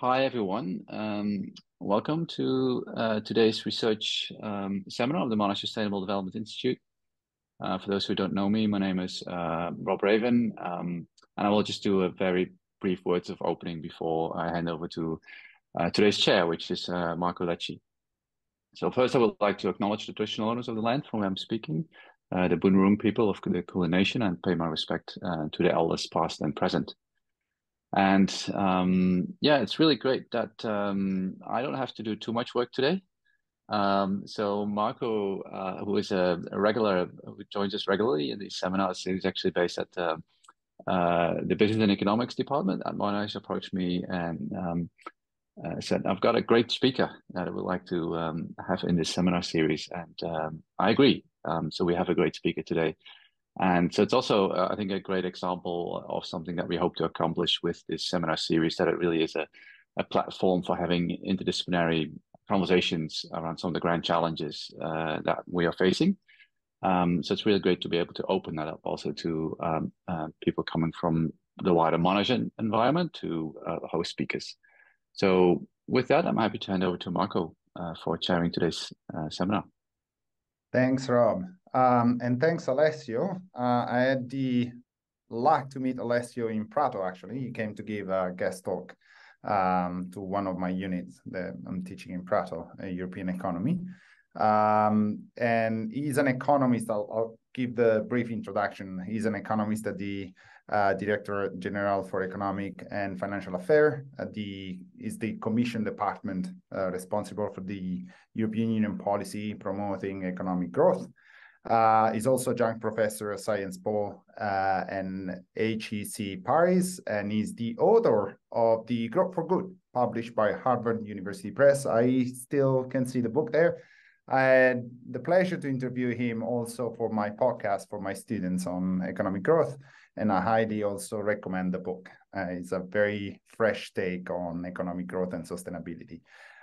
hi everyone. Um, welcome to uh, today's research um, seminar of the Monash Sustainable Development Institute. Uh, for those who don't know me, my name is uh, Rob Raven, um, and I will just do a very brief words of opening before I hand over to uh, today's chair, which is uh, Marco Lecci. So first, I would like to acknowledge the traditional owners of the land from where I'm speaking, uh, the Bunurong people of the Kulin Nation, and pay my respect to the elders past and present. And um, yeah, it's really great that um, I don't have to do too much work today. Um, so Marco, uh, who is a, a, regular, who joins us regularly in these seminars, he's actually based at uh, uh, the Business and Economics Department at Monash, approached me and um, uh, said, "I've got a great speaker that I would like to um, have in this seminar series," and um, I agree. so we have a great speaker today. And so it's also, uh, I think, a great example of something that we hope to accomplish with this seminar series, that it really is a, a platform for having interdisciplinary conversations around some of the grand challenges uh, that we are facing. Um, so it's really great to be able to open that up also to um, uh, people coming from the wider Monash environment to uh, host speakers. So with that, I'm happy to hand over to Marco uh, for chairing today's uh, seminar. Thanks, Rob. Um, and thanks, Alessio. Uh, I had the luck to meet Alessio in Prato, actually. He came to give a guest talk um, to one of my units that I'm teaching in Prato, European economy. Um, and he's an economist. I'll, I'll, give the brief introduction. He's an economist at the uh, Director General for Economic and Financial Affairs. the is the Commission department uh, responsible for the European Union policy promoting economic growth. Uh, he's also adjunct professor of Sciences Po uh, and HEC Paris, and he's the author of the Growth for Good, published by Harvard University Press. I still can see the book there. I had the pleasure to interview him also for my podcast for my students on economic growth, and I highly also recommend the book. Uh, it's a very fresh take on economic growth and sustainability.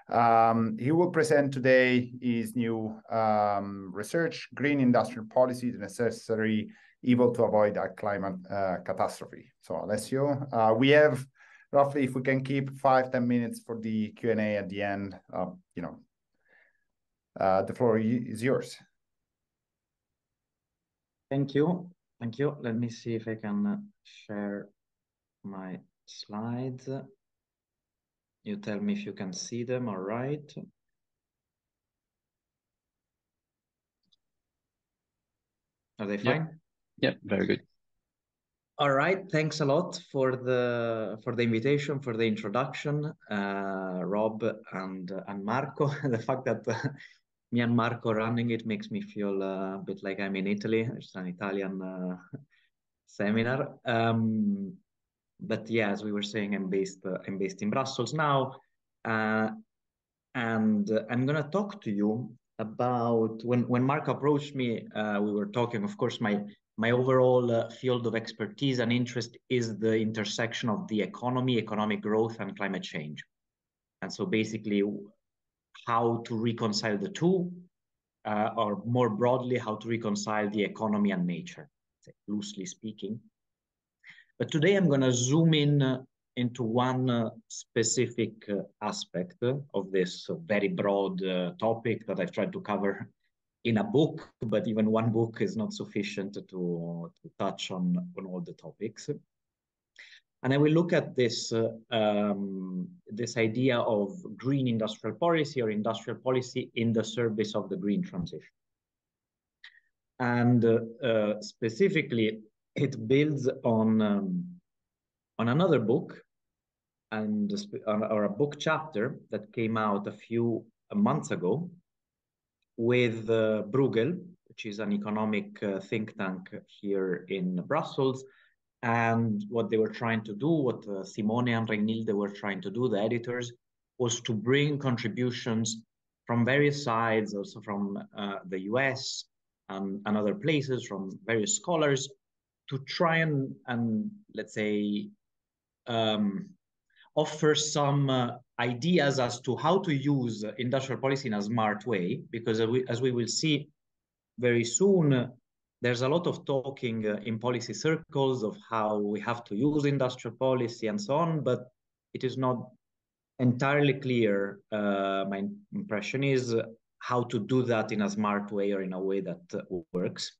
Um, he will present today his new um, research, Green Industrial Policy, the necessary evil to avoid a climate uh, catastrophe. So Alessio, uh, we have roughly, if we can keep five ten minutes for the Q&A at the end, uh, you know, uh, the floor is yours. Thank you. Thank you. Let me see if I can share my slides. You tell me if you can see them all right. Are they fine? Yeah, very good. All right, thanks a lot for the for the invitation, for the introduction, uh, Rob and and Marco. the fact that uh, me and Marco running it makes me feel uh, a bit like I'm in Italy. It's an Italian uh, seminar. Um, but yeah, as we were saying, I'm based uh, I'm based in Brussels now, uh, and uh, I'm gonna talk to you about when when Mark approached me. Uh, we were talking, of course, my my overall uh, field of expertise and interest is the intersection of the economy, economic growth, and climate change, and so basically how to reconcile the two, or more broadly, how to reconcile the economy and nature, loosely speaking. But today I'm going to zoom in uh, into one uh, specific uh, aspect of this very broad topic that I've tried to cover in a book, but even one book is not sufficient to, to touch on, on all the topics. And I will look at this, uh, um, this idea of green industrial policy or industrial policy in the service of the green transition. And uh, uh, specifically, it builds on um, on another book and or a book chapter that came out a few months ago with uh, Bruegel, which is an economic uh, think tank here in Brussels. And what they were trying to do, what uh, Simone and Reinhilde were trying to do, the editors, was to bring contributions from various sides, also from uh, the US and, and other places, from various scholars, to try and, and let's say, um, offer some uh, ideas as to how to use industrial policy in a smart way, because as we, as we will see very soon, there's a lot of talking uh, in policy circles of how we have to use industrial policy and so on, but it is not entirely clear. Uh, my impression is how to do that in a smart way or in a way that uh, works.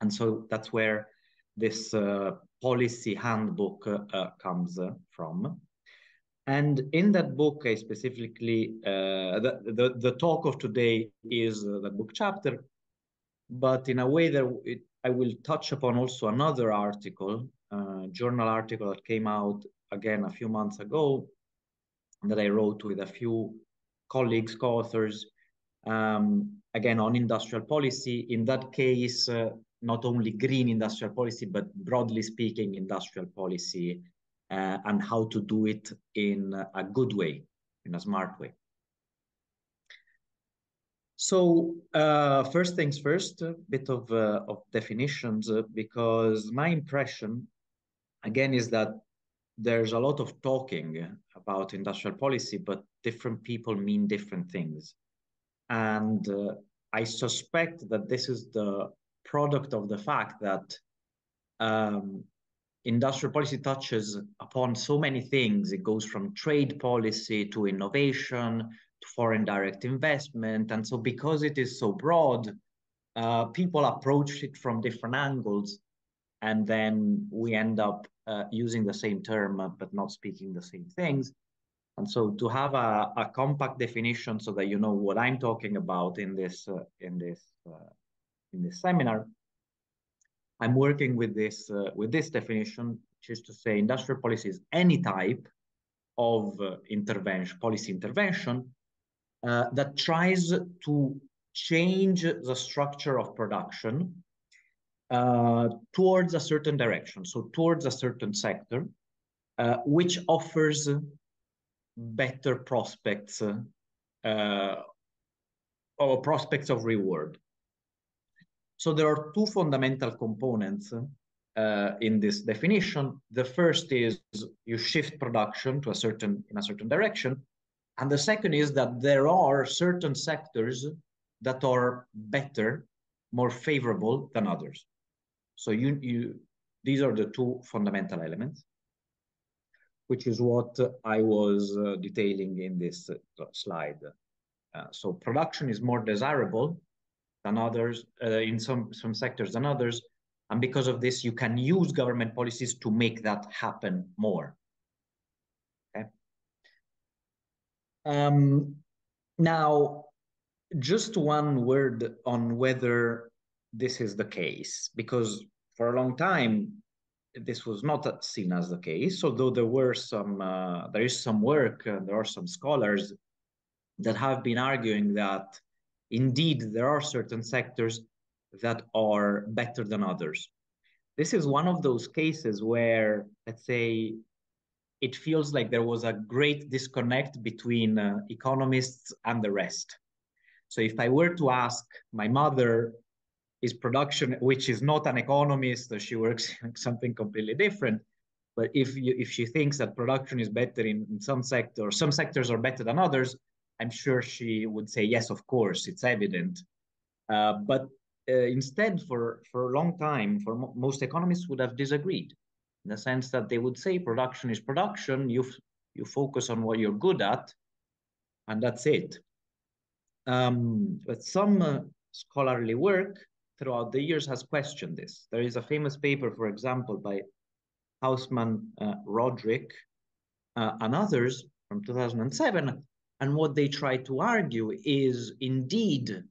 And so that's where this uh, policy handbook uh, comes from. And in that book, I specifically, uh, the, the, the, talk of today is uh, the book chapter, but in a way that it, I will touch upon also another article, uh, journal article that came out again a few months ago that I wrote with a few colleagues, co-authors, um, again on industrial policy. In that case, uh, not only green industrial policy, but broadly speaking, industrial policy uh, and how to do it in a good way, in a smart way. So uh, first things first, a bit of, uh, of definitions, uh, because my impression, again, is that there's a lot of talking about industrial policy, but different people mean different things. And uh, I suspect that this is the product of the fact that um, industrial policy touches upon so many things. It goes from trade policy to innovation to foreign direct investment. And so, because it is so broad, uh, people approach it from different angles. And then we end up uh, using the same term, uh, but not speaking the same things. And so, to have a, a, compact definition so that you know what I'm talking about in this uh, in this uh, in this seminar, I'm working with this uh, with this definition, which is to say industrial policy is any type of uh, intervention, policy intervention uh, that tries to change the structure of production uh, towards a certain direction, so towards a certain sector, uh, which offers better prospects uh, or prospects of reward. So there are two fundamental components uh, in this definition. The first is you shift production to a certain in a certain direction, and the second is that there are certain sectors that are better, more favorable than others. So you you these are the two fundamental elements, which is what I was uh, detailing in this uh, slide. Uh, so production is more desirable than others, uh, in some, some sectors than others. And because of this, you can use government policies to make that happen more. Okay. Um, now, just one word on whether this is the case, because for a long time, this was not seen as the case, although there were some, uh, there is some work, uh, there are some scholars that have been arguing that indeed, there are certain sectors that are better than others. This is one of those cases where, let's say, it feels like there was a great disconnect between uh, economists and the rest. So if I were to ask my mother, is production, which is not an economist, she works something completely different. But if you, if she thinks that production is better in, in some sectors, some sectors are better than others, I'm sure she would say, yes, of course, it's evident. Uh, but uh, instead, for, for a long time, for mo most economists would have disagreed in the sense that they would say production is production, you, you focus on what you're good at, and that's it. Um, but some uh, scholarly work throughout the years has questioned this. There is a famous paper, for example, by Hausmann, uh, Rodrik, uh, and others from 2007 and what they try to argue is indeed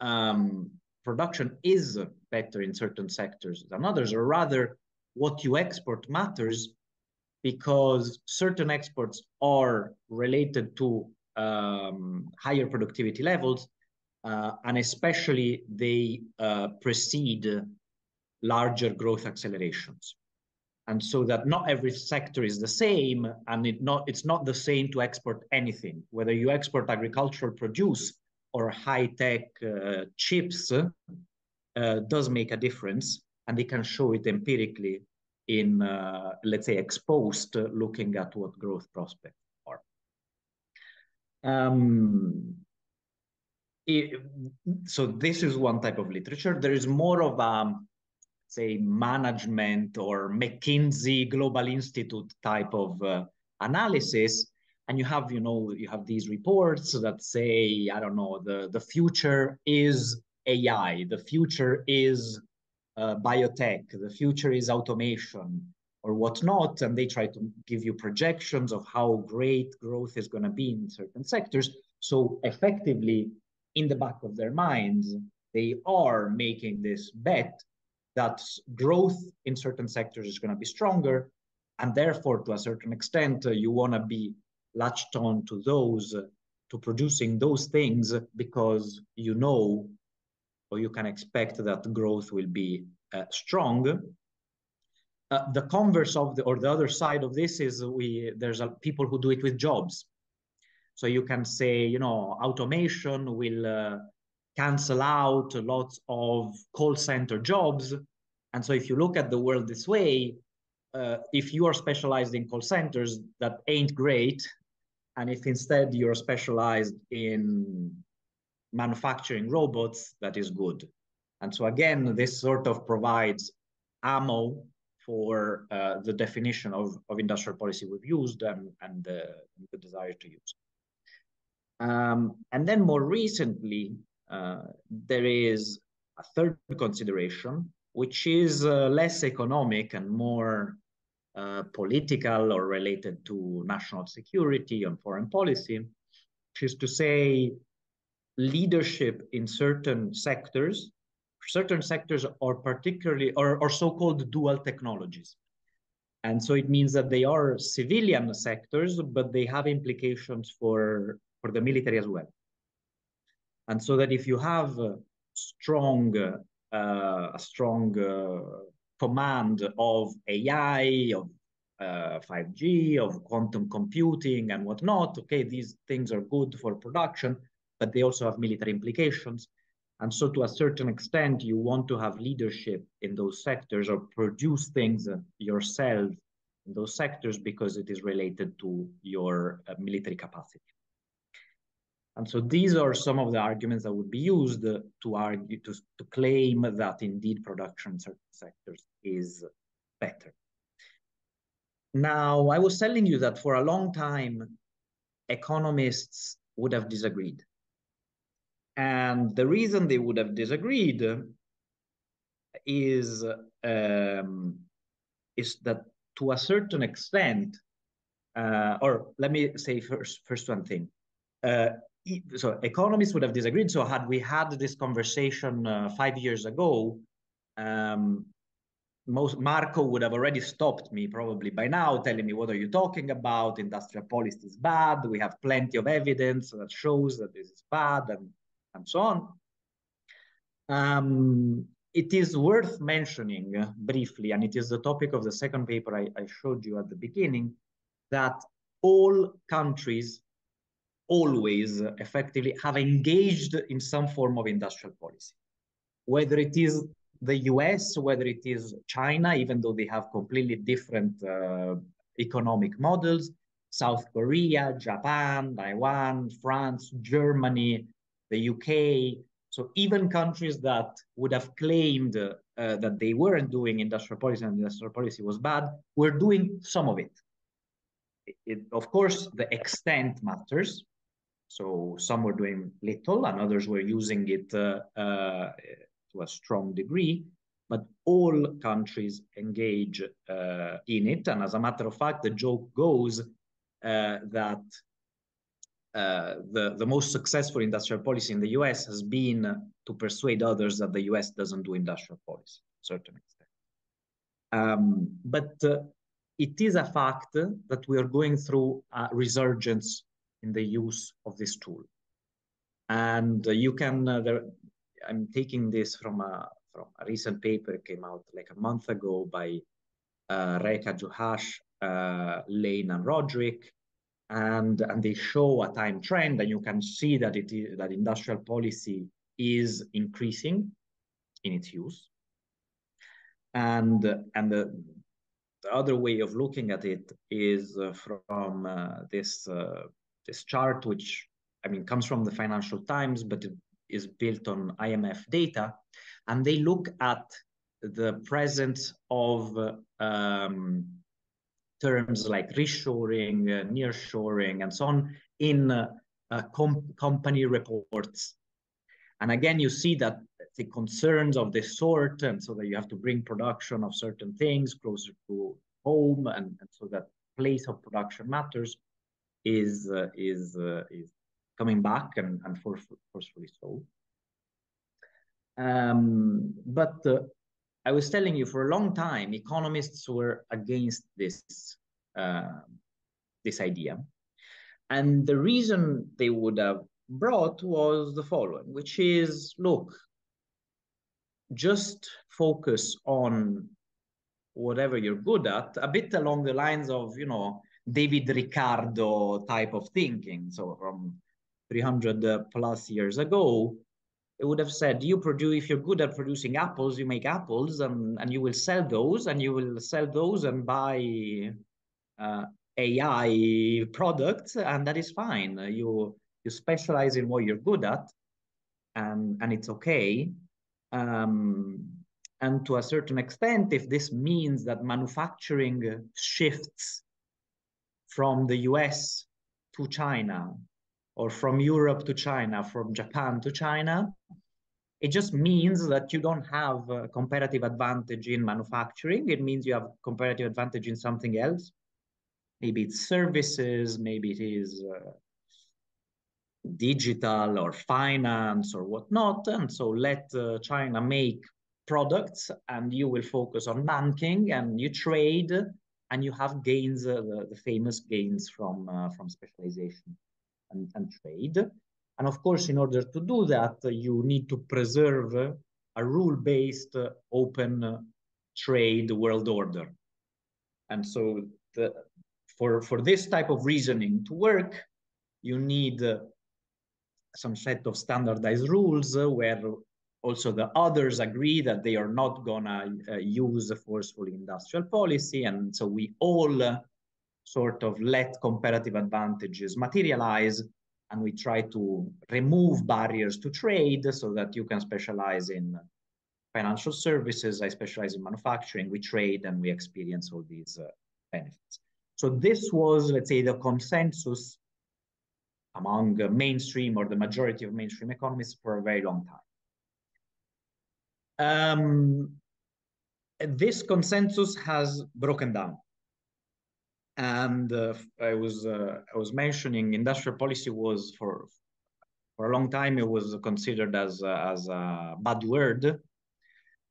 um, production is better in certain sectors than others, or rather, what you export matters because certain exports are related to um, higher productivity levels, uh, and especially they uh, precede larger growth accelerations and so that not every sector is the same and it not it's not the same to export anything. Whether you export agricultural produce or high-tech uh, chips uh, does make a difference and they can show it empirically in uh, let's say exposed uh, looking at what growth prospects are. Um, it, so this is one type of literature. There is more of a um, say, management or McKinsey Global Institute type of uh, analysis, and you have you know you have these reports that say i don't know the the future is ai the future is uh, biotech the future is automation or whatnot. And they try to give you projections of how great growth is going to be in certain sectors. So effectively in the back of their minds they are making this bet that growth in certain sectors is going to be stronger and therefore to a certain extent uh, you want to be latched on to those uh, to producing those things because you know or you can expect that growth will be uh, strong. Uh, the converse of the or the other side of this is we there's a, people who do it with jobs. So you can say you know automation will uh, cancel out lots of call center jobs and so if you look at the world this way uh, if you are specialized in call centers that ain't great and if instead you're specialized in manufacturing robots, that is good. And so again, this sort of provides ammo for uh, the definition of, of industrial policy we've used and, and the, desire to use. Um, and then more recently, there is a third consideration, which is uh, less economic and more uh, political or related to national security and foreign policy, which is to say leadership in certain sectors, certain sectors are particularly, or, or so-called dual technologies. And so it means that they are civilian sectors, but they have implications for, for the military as well. And so that if you have strong, uh, a strong uh, command of AI, of uh, 5G, of quantum computing and whatnot. Okay, these things are good for production, but they also have military implications. And so to a certain extent, you want to have leadership in those sectors or produce things yourself in those sectors because it is related to your uh, military capacity. And so these are some of the arguments that would be used to argue to, to claim that indeed production in certain sectors is better. Now, I was telling you that for a long time, economists would have disagreed. And the reason they would have disagreed is, um, is that to a certain extent, uh, or let me say first, first one thing. Uh, so economists would have disagreed. So had we had this conversation uh, five years ago, um, most Marco would have already stopped me probably by now, telling me what are you talking about? Industrial policy is bad. We have plenty of evidence that shows that this is bad, and and so on. Um, it is worth mentioning uh, briefly, and it is the topic of the second paper I, I showed you at the beginning, that all countries always effectively have engaged in some form of industrial policy, whether it is the US, whether it is China, even though they have completely different uh, economic models, South Korea, Japan, Taiwan, France, Germany, the UK. So even countries that would have claimed uh, that they weren't doing industrial policy and industrial policy was bad, were doing some of it. it. Of course, the extent matters. So some were doing little and others were using it uh, uh, to a strong degree, but all countries engage uh, in it. And as a matter of fact, the joke goes uh, that uh, the, the most successful industrial policy in the US has been to persuade others that the US doesn't do industrial policy, to a certain extent. Um, but uh, it is a fact that we are going through a resurgence in the use of this tool. And uh, you can, uh, there, I'm taking this from a from a recent paper came out like a month ago by uh, Réka Juhász, uh, Lane, and Rodrik, and and they show a time trend, and you can see that it is that industrial policy is increasing in its use, and and the the other way of looking at it is uh, from uh, this uh, this chart, which I mean comes from the Financial Times, but it is built on IMF data, and they look at the presence of um, terms like reshoring, uh, nearshoring, and so on in uh, uh, com company reports. And again, you see that the concerns of this sort, and so that you have to bring production of certain things closer to home, and, and so that place of production matters, is uh, is uh, is coming back and and forcefully so. Um, but uh, I was telling you for a long time, economists were against this uh, this idea, and the reason they would have brought was the following, which is, look, just focus on whatever you're good at, a bit along the lines of, you know, David Ricardo type of thinking. So from 300 plus years ago, it would have said you produce if you're good at producing apples you make apples and, and you will sell those and you will sell those and buy uh, ai products and that is fine you you specialize in what you're good at and and it's okay um, and to a certain extent if this means that manufacturing shifts from the us to china or from Europe to China, from Japan to China. It just means that you don't have a comparative advantage in manufacturing. It means you have comparative advantage in something else. Maybe it's services, maybe it is uh, digital or finance or whatnot. And so let uh, China make products and you will focus on banking and you trade and you have gains, uh, the, the, famous gains from, uh, from specialization and, and trade. And of course, in order to do that, you need to preserve a rule-based open trade world order. And so the, for, for this type of reasoning to work, you need uh, some set of standardized rules uh, where also the others agree that they are not gonna uh, use forceful industrial policy. And so we all uh, sort of let comparative advantages materialize and we try to remove barriers to trade so that you can specialize in financial services, I specialize in manufacturing, we trade and we experience all these uh, benefits. So this was, let's say, the consensus among mainstream or the majority of mainstream economists for a very long time. Um, this consensus has broken down. And uh, I was uh, I was mentioning industrial policy was for for a long time it was considered as a, as a bad word,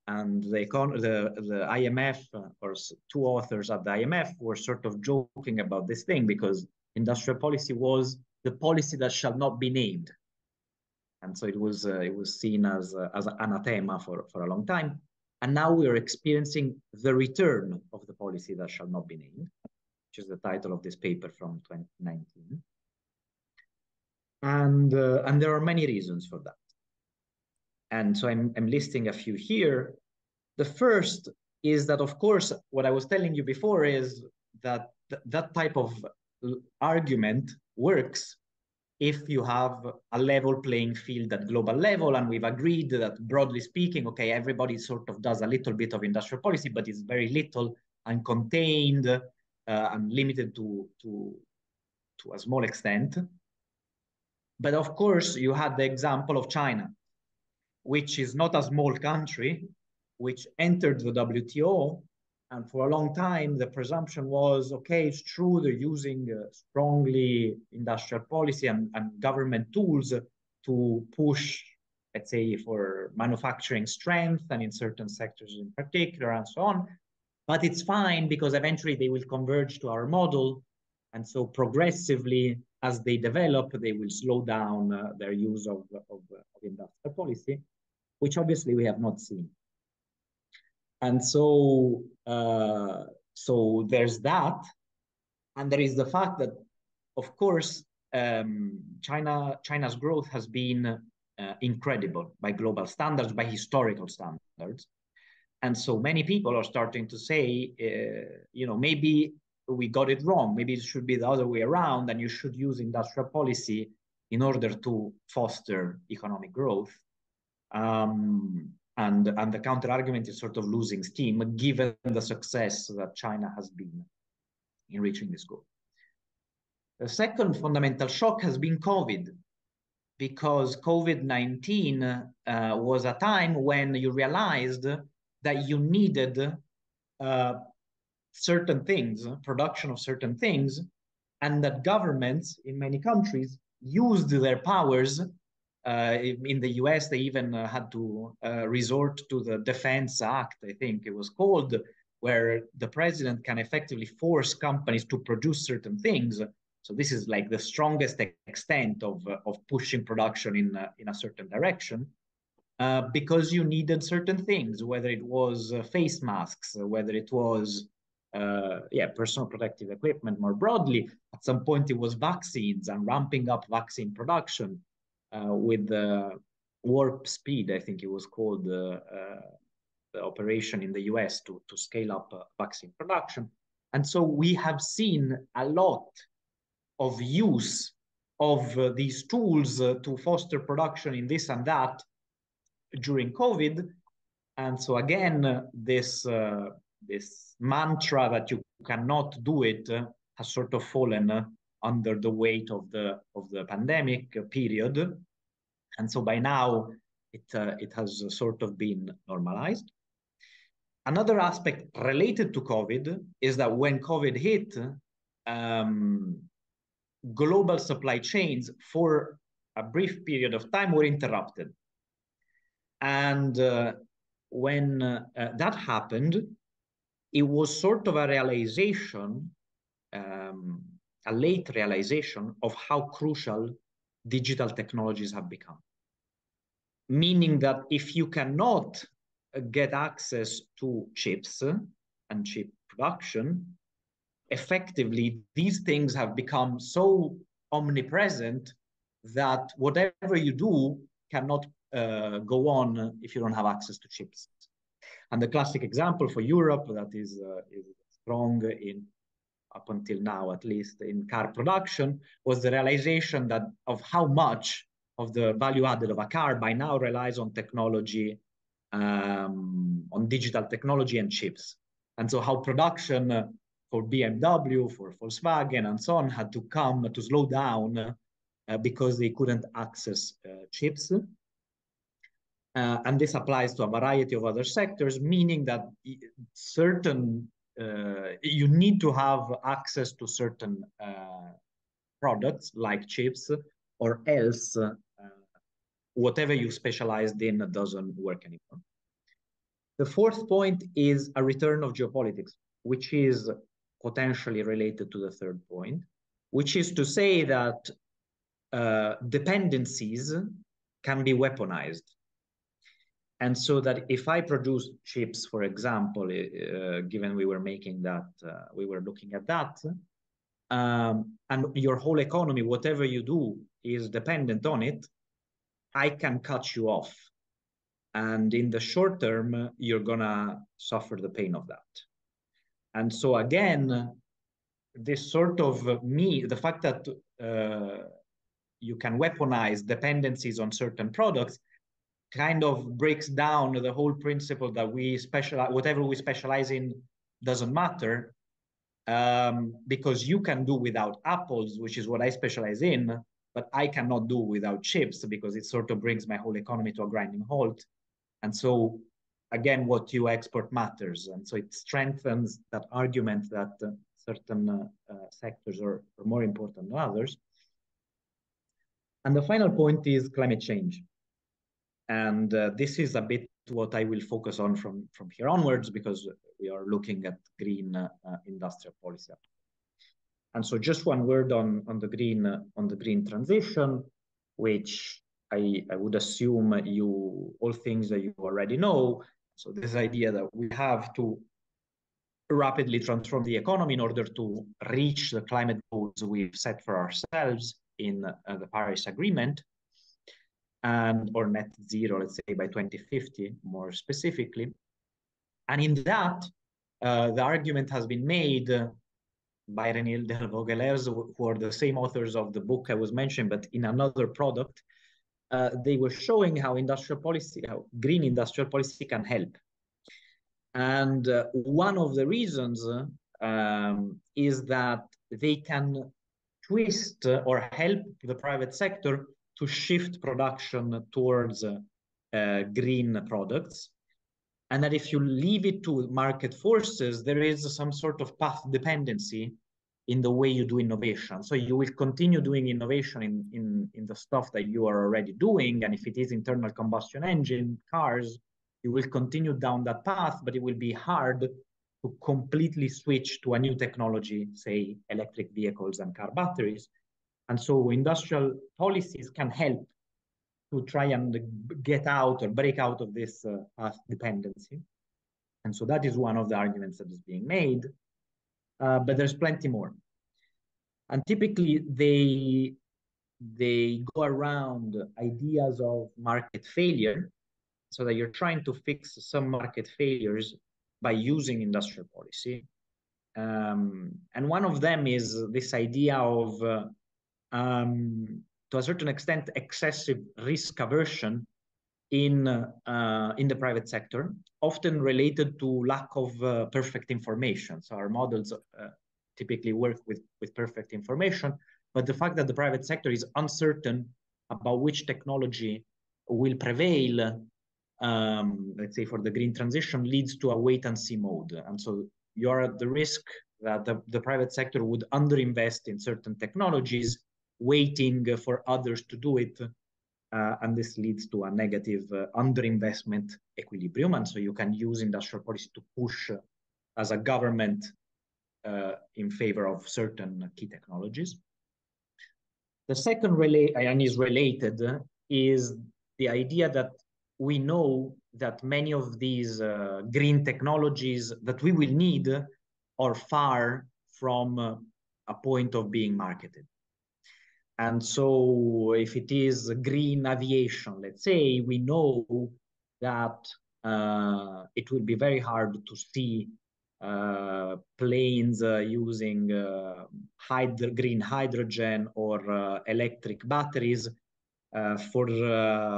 and the the the IMF or two authors at the IMF were sort of joking about this thing because industrial policy was the policy that shall not be named, and so it was uh, it was seen as uh, as anathema for for a long time, and now we are experiencing the return of the policy that shall not be named which is the title of this paper from 2019. And, uh, and there are many reasons for that. And so I'm, I'm listing a few here. The first is that, of course, what I was telling you before is that th that type of argument works if you have a level playing field at global level and we've agreed that broadly speaking okay everybody sort of does a little bit of industrial policy but it's very little and contained uh, and limited to, to, to a small extent. But of course, you had the example of China, which is not a small country, which entered the WTO. And for a long time, the presumption was, okay, it's true, they're using uh, strongly industrial policy and, and government tools to push, let's say, for manufacturing strength and in certain sectors in particular and so on. But it's fine because eventually they will converge to our model. And so progressively, as they develop, they will slow down uh, their use of, of, of industrial policy, which obviously we have not seen. And so, uh, so there's that. And there is the fact that, of course, um, China, China's growth has been uh, incredible by global standards, by historical standards. And so many people are starting to say, uh, you know, maybe we got it wrong. Maybe it should be the other way around, and you should use industrial policy in order to foster economic growth. Um, and, and the counter argument is sort of losing steam given the success that China has been in reaching this goal. The second fundamental shock has been COVID, because COVID 19 uh, was a time when you realized that you needed uh, certain things, production of certain things, and that governments in many countries used their powers. Uh, in the US, they even uh, had to uh, resort to the Defense Act, I think it was called, where the president can effectively force companies to produce certain things. So this is like the strongest extent of, uh, of pushing production in, uh, in a certain direction. Because you needed certain things, whether it was face masks, whether it was yeah, personal protective equipment more broadly. At some point, it was vaccines and ramping up vaccine production with the warp speed, I think it was called uh, uh the operation in the US to, to scale up uh, vaccine production. And so we have seen a lot of use of uh, these tools to foster production in this and that during COVID. And so again, this this mantra that you cannot do it uh, has sort of fallen uh, under the weight of the of the pandemic period, and so by now it uh, it has sort of been normalized. Another aspect related to COVID is that when COVID hit, um, global supply chains for a brief period of time were interrupted. And uh, when uh, that happened, it was sort of a realization, um, a late realization of how crucial digital technologies have become. Meaning that if you cannot get access to chips and chip production, effectively, these things have become so omnipresent that whatever you do cannot uh, go on if you don't have access to chips. And the classic example for Europe that is, uh, is strong in up until now, at least in car production, was the realization that of how much of the value added of a car by now relies on technology, um, on digital technology and chips. And so how production uh, for BMW, for Volkswagen, and so on had to come to slow down uh, because they couldn't access uh, chips. Uh, and this applies to a variety of other sectors, meaning that certain you need to have access to certain uh, products like chips, or else uh, whatever you specialized in doesn't work anymore. The fourth point is a return of geopolitics, which is potentially related to the third point, which is to say that uh, dependencies can be weaponized and so that if I produce chips, for example, uh, given we were making that, uh, we were looking at that, um, and your whole economy, whatever you do, is dependent on it, I can cut you off. And in the short term, you're gonna suffer the pain of that. And so again, this sort of me, the fact that uh, you can weaponize dependencies on certain products kind of breaks down the whole principle that we specialize, whatever we specialize in doesn't matter, um, because you can do without apples, which is what I specialize in, but I cannot do without chips because it sort of brings my whole economy to a grinding halt. And so, again, what you export matters. And so it strengthens that argument that uh, certain uh, uh, sectors are, are more important than others. And the final point is climate change. And uh, this is a bit what I will focus on from, from here onwards because we are looking at green uh, industrial policy. And so just one word on, on the green uh, on the green transition, which I, I would assume you all things that you already know. So this idea that we have to rapidly transform the economy in order to reach the climate goals we've set for ourselves in uh, the Paris Agreement and or net zero, let's say by 2050, more specifically. And in that, uh, the argument has been made by René Delvaux-Gellers, who are the same authors of the book I was mentioning, but in another product. Uh, they were showing how industrial policy, how green industrial policy can help. And uh, one of the reasons um, is that they can twist or help the private sector to shift production towards uh, green products. And that if you leave it to market forces, there is some sort of path dependency in the way you do innovation. So you will continue doing innovation in, in, in the stuff that you are already doing. And if it is internal combustion engine cars, you will continue down that path, but it will be hard to completely switch to a new technology, say electric vehicles and car batteries. And so industrial policies can help to try and get out or break out of this uh, dependency. And so that is one of the arguments that is being made. Uh, but there's plenty more. And typically they they go around ideas of market failure so that you're trying to fix some market failures by using industrial policy. Um, and one of them is this idea of, uh, um, to a certain extent, excessive risk aversion in uh, in the private sector, often related to lack of uh, perfect information. So our models uh, typically work with with perfect information, but the fact that the private sector is uncertain about which technology will prevail um, let's say for the green transition leads to a wait and see mode. And so you're at the risk that the, the private sector would underinvest in certain technologies, waiting for others to do it. Uh, and this leads to a negative uh, underinvestment equilibrium. And so you can use industrial policy to push uh, as a government uh, in favor of certain key technologies. The second relate and is related is the idea that we know that many of these uh, green technologies that we will need are far from uh, a point of being marketed. And so if it is green aviation, let's say, we know that uh, it will be very hard to see uh, planes uh, using uh, hyd green hydrogen or uh, electric batteries uh, for,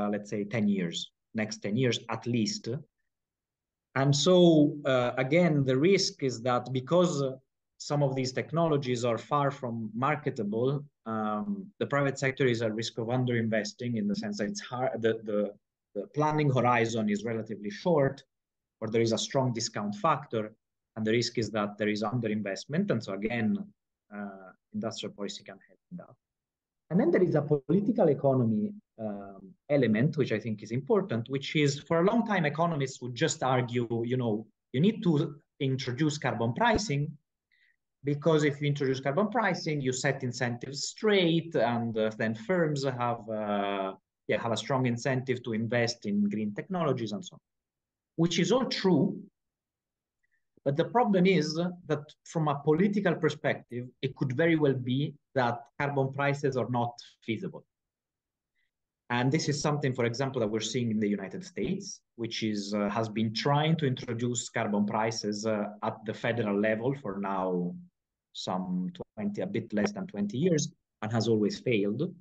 let's say, 10 years next 10 years at least. And so, again, the risk is that because some of these technologies are far from marketable, um, the private sector is at risk of underinvesting in the sense that it's hard, the, the, the planning horizon is relatively short, or there is a strong discount factor, and the risk is that there is underinvestment. And so, again, uh, industrial policy can help in that. And then there is a political economy um, element, which I think is important, which is for a long time, economists would just argue, you know, you need to introduce carbon pricing because if you introduce carbon pricing, you set incentives straight, and uh, then firms have uh, yeah have a strong incentive to invest in green technologies and so on, which is all true. But the problem is that from a political perspective, it could very well be that carbon prices are not feasible. And this is something, for example, that we're seeing in the United States, which is uh, has been trying to introduce carbon prices uh, at the federal level for now some 20, a bit less than 20 years, and has always failed.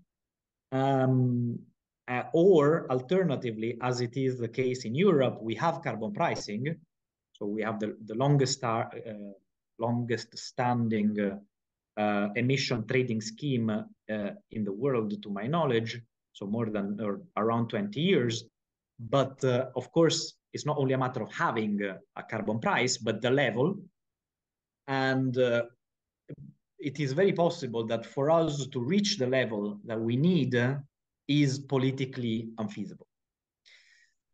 Um, uh, or alternatively, as it is the case in Europe, we have carbon pricing, so we have the, the longest, uh, longest standing uh, uh, emission trading scheme in the world, to my knowledge, so more than or around 20 years. But of course, it's not only a matter of having a carbon price, but the level. And it is very possible that for us to reach the level that we need is politically unfeasible.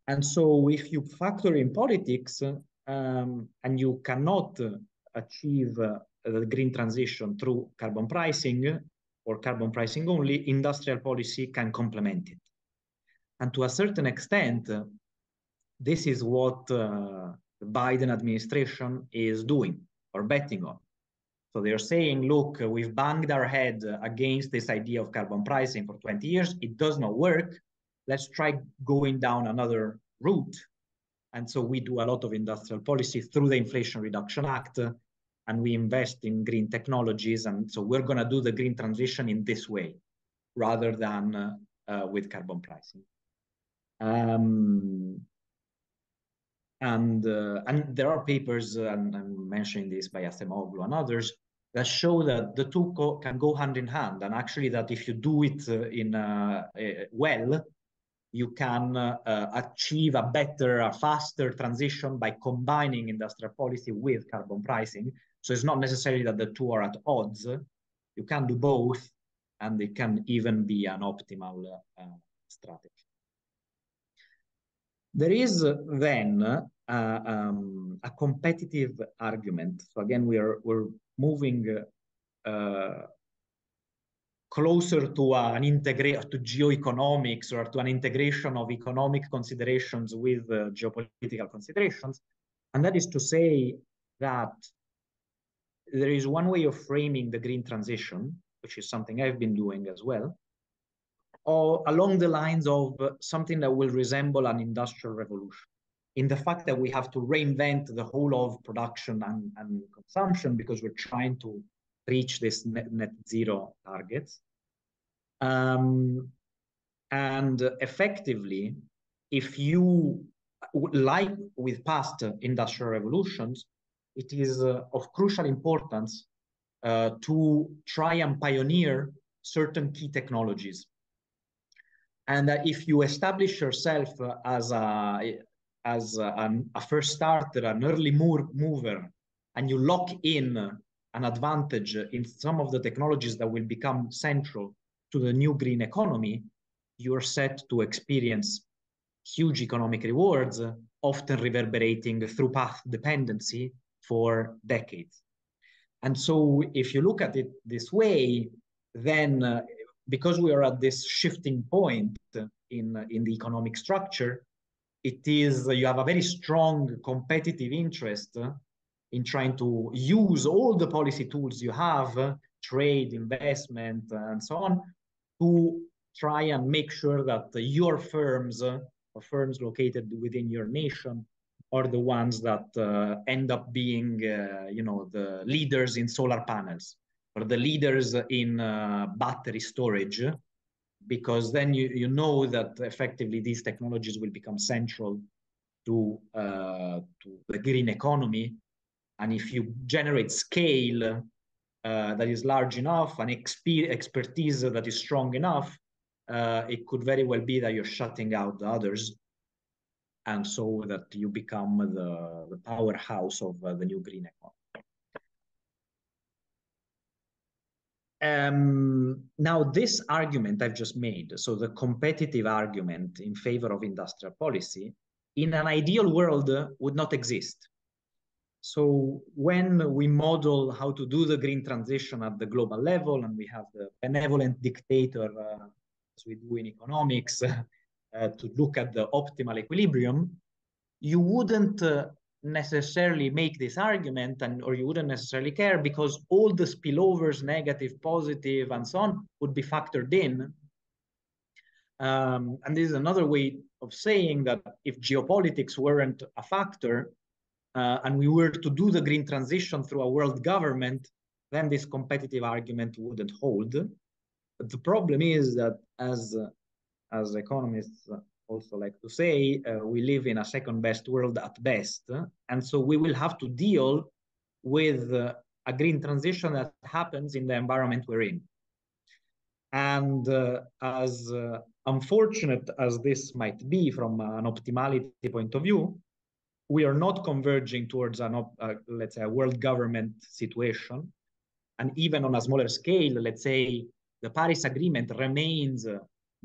And so if you factor in politics, um, and you cannot achieve uh, the green transition through carbon pricing or carbon pricing only, industrial policy can complement it. And to a certain extent, this is what uh, the Biden administration is doing or betting on. So they're saying, look, we've banged our head against this idea of carbon pricing for 20 years. It does not work. Let's try going down another route and so we do a lot of industrial policy through the Inflation Reduction Act, and we invest in green technologies. And so we're going to do the green transition in this way rather than uh, with carbon pricing. Um, And, uh, and there are papers, uh, and I'm mentioning this by Acemoglu and others, that show that the two go, can go hand in hand. And actually that if you do it uh, in uh, well, you can achieve a better, a faster transition by combining industrial policy with carbon pricing. So it's not necessarily that the two are at odds. You can do both, and it can even be an optimal uh, strategy. There is then uh, um, a competitive argument. So again, we are we're moving uh, closer to an integrate to geoeconomics or to an integration of economic considerations with uh, geopolitical considerations, and that is to say that there is one way of framing the green transition, which is something I've been doing as well, or along the lines of something that will resemble an industrial revolution in the fact that we have to reinvent the whole of production and, and consumption because we're trying to reach this net, net zero targets. Um, and effectively, if you, like with past industrial revolutions, it is uh, of crucial importance uh, to try and pioneer certain key technologies. And uh, if you establish yourself as a as a, an, a first starter, an early mover, and you lock in an advantage in some of the technologies that will become central to the new green economy, you're set to experience huge economic rewards, often reverberating through path dependency for decades. And so if you look at it this way, then uh, because we are at this shifting point in, in the economic structure, it is you have a very strong competitive interest in trying to use all the policy tools you have, trade, investment, and so on, to try and make sure that your firms or firms located within your nation are the ones that uh, end up being, uh, you know, the leaders in solar panels or the leaders in uh, battery storage, because then you, you know that effectively these technologies will become central to, uh, to the green economy. And if you generate scale uh, that is large enough and exper expertise that is strong enough, uh, it could very well be that you're shutting out the others and so that you become the, the powerhouse of uh, the new green economy. Um, now, this argument I've just made, so the competitive argument in favor of industrial policy, in an ideal world uh, would not exist. So when we model how to do the green transition at the global level, and we have the benevolent dictator, uh, as we do in economics, uh, to look at the optimal equilibrium, you wouldn't uh, necessarily make this argument and or you wouldn't necessarily care because all the spillovers negative positive and so on would be factored in. Um, and this is another way of saying that if geopolitics weren't a factor uh, and we were to do the green transition through a world government then this competitive argument wouldn't hold. But the problem is that as uh, as economists also like to say, uh, we live in a second best world at best. And so we will have to deal with uh, a green transition that happens in the environment we're in. And uh, as uh, unfortunate as this might be from an optimality point of view, we are not converging towards an, uh, let's say, a world government situation. And even on a smaller scale, let's say the Paris Agreement remains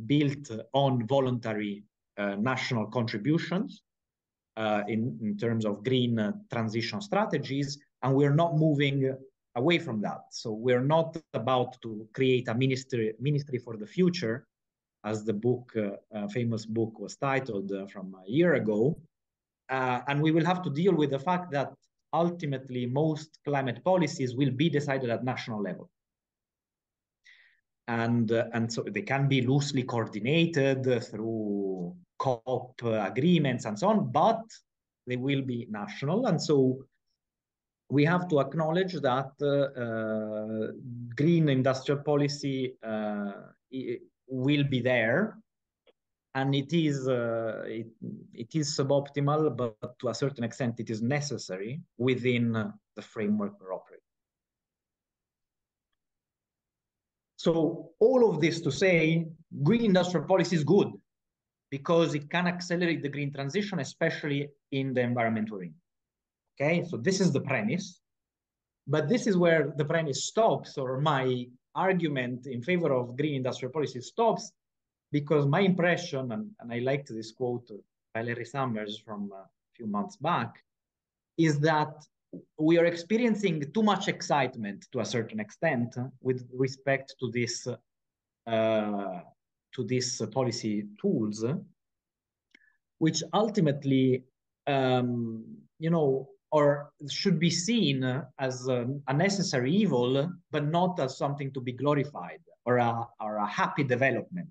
built on voluntary uh, national contributions uh, in, in terms of green uh, transition strategies, and we're not moving away from that. So we're not about to create a ministry ministry for the future, as the book, uh, famous book, was titled uh, from a year ago. Uh, and we will have to deal with the fact that ultimately most climate policies will be decided at national level and uh, and so they can be loosely coordinated through COP agreements and so on, but they will be national, and so we have to acknowledge that uh, uh, green industrial policy uh, will be there, and it is uh, it, it is suboptimal, but to a certain extent, it is necessary within the framework we're operating. So all of this to say, green industrial policy is good because it can accelerate the green transition, especially in the environment we're. Okay, so this is the premise. But this is where the premise stops, or my argument in favor of green industrial policy stops, because my impression, and, and I liked this quote by Larry Summers from uh, a few months back, is that we are experiencing too much excitement to a certain extent with respect to this uh, to these policy tools, which ultimately, um, you know, or should be seen as a, a, necessary evil, but not as something to be glorified or a, or a happy development.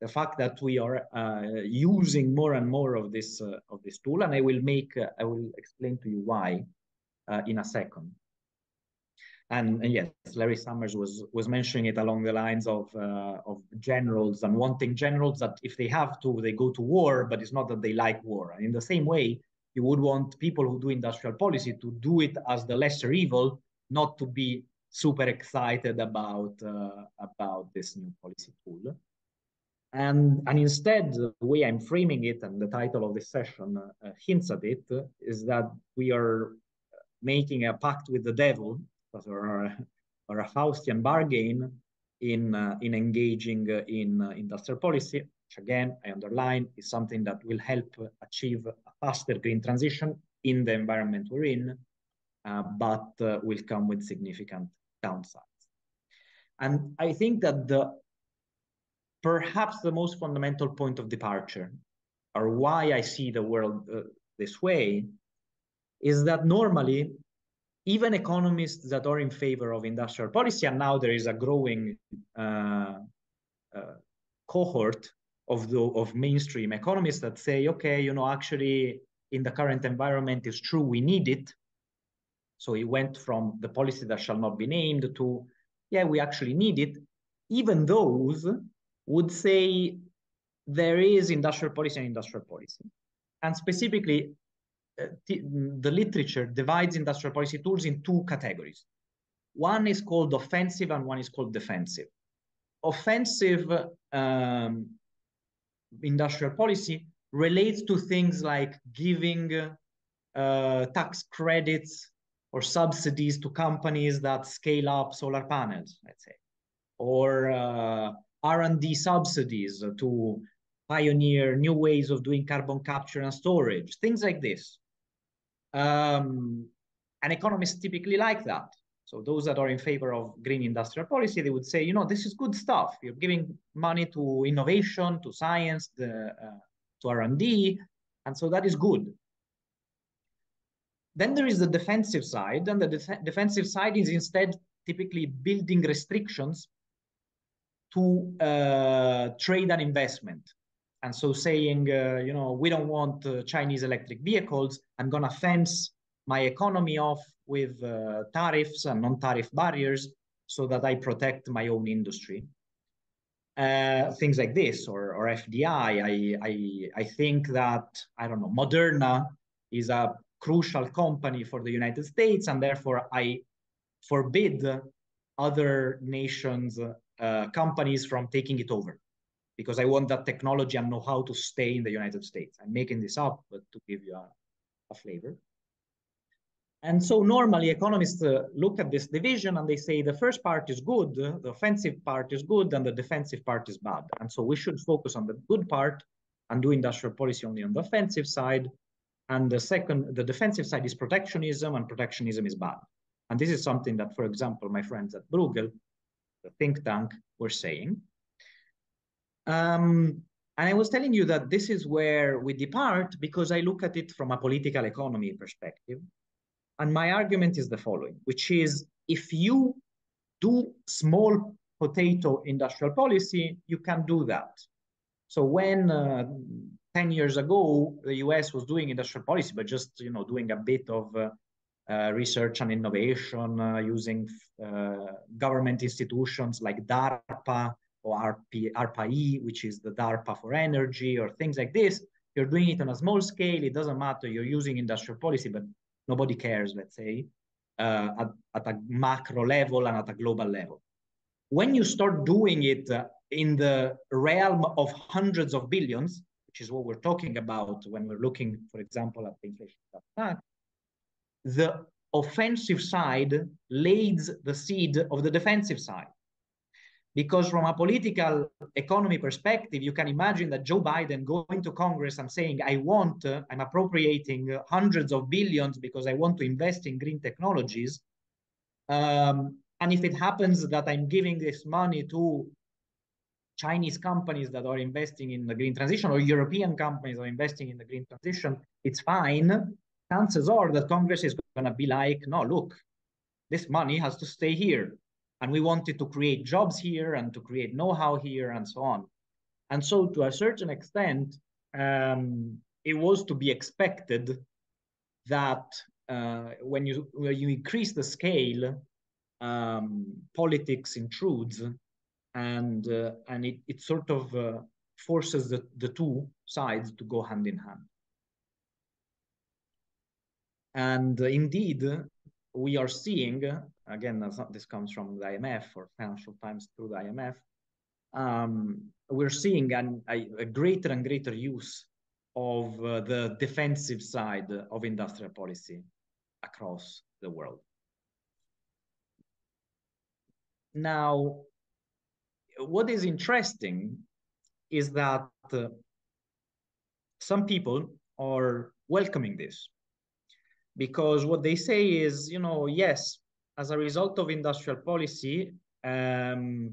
The fact that we are uh, using more and more of this uh, of this tool, and I will make uh, I will explain to you why in a second. And, and, yes, Larry Summers was was mentioning it along the lines of uh, of generals and wanting generals that if they have to, they go to war, but it's not that they like war. And in the same way, you would want people who do industrial policy to do it as the lesser evil, not to be super excited about uh, about this new policy tool. And, and instead, the way I'm framing it and the title of this session uh, hints at it, is that we are making a pact with the devil or, or a Faustian bargain in, uh, in engaging uh, in uh, industrial policy, which again, I underline, is something that will help achieve a faster green transition in the environment we're in, uh, but will come with significant downsides. And I think that the perhaps the most fundamental point of departure, or why I see the world uh, this way, is that normally even economists that are in favor of industrial policy, and now there is a growing uh, uh, cohort of the of mainstream economists that say, okay, you know, actually in the current environment, it's true we need it. So it went from the policy that shall not be named to, yeah, we actually need it. Even those would say there is industrial policy and industrial policy. And specifically, uh, the literature divides industrial policy tools in two categories. One is called offensive and one is called defensive. Offensive um, industrial policy relates to things like giving uh, tax credits or subsidies to companies that scale up solar panels, let's say, or uh, R&D subsidies to pioneer new ways of doing carbon capture and storage, things like this. Um, and economists typically like that. So those that are in favor of green industrial policy, they would say, you know, this is good stuff. You're giving money to innovation, to science, the, uh, to R&D, and so that is good. Then there is the defensive side, and the def defensive side is instead typically building restrictions to uh, trade and investment and so saying, uh, you know, we don't want uh, Chinese electric vehicles, I'm going to fence my economy off with uh, tariffs and non-tariff barriers so that I protect my own industry. Uh, things like this, or, or FDI. I, I, I think that, I don't know, Moderna is a crucial company for the United States, and therefore I forbid other nations' uh, companies from taking it over because I want that technology and know how to stay in the United States. I'm making this up, but to give you a, a flavor. And so normally economists uh, look at this division and they say the first part is good, the offensive part is good, and the defensive part is bad. And so we should focus on the good part and do industrial policy only on the offensive side. And the second, the defensive side is protectionism, and protectionism is bad. And this is something that, for example, my friends at Bruegel, the think tank, were saying. Um, and I was telling you that this is where we depart because I look at it from a political economy perspective. And my argument is the following, which is if you do small potato industrial policy, you can do that. So when uh, 10 years ago, the US was doing industrial policy, but just you know doing a bit of uh, uh, research and innovation uh, using uh, government institutions like DARPA or ARPA-E, which is the DARPA for energy, or things like this. You're doing it on a small scale. It doesn't matter. You're using industrial policy, but nobody cares, let's say, uh, at, at a macro level and at a global level. When you start doing it uh, in the realm of hundreds of billions, which is what we're talking about when we're looking, for example, at the inflation the offensive side lays the seed of the defensive side. Because from a political economy perspective, you can imagine that Joe Biden going to Congress and saying, I want, uh, I'm appropriating uh, hundreds of billions because I want to invest in green technologies. Um, and if it happens that I'm giving this money to Chinese companies that are investing in the green transition or European companies are investing in the green transition, it's fine. Chances are that Congress is going to be like, no, look, this money has to stay here and we wanted to create jobs here and to create know-how here and so on. And so to a certain extent, um, it was to be expected that uh, when you when you increase the scale, um, politics intrudes, and uh, and it, it sort of uh, forces the, the two sides to go hand in hand. And indeed, we are seeing again, this comes from the IMF or Financial Times through the IMF, um, we're seeing an, a, a, greater and greater use of uh, the defensive side of industrial policy across the world. Now, what is interesting is that uh, some people are welcoming this because what they say is, you know, yes, as a result of industrial policy, um,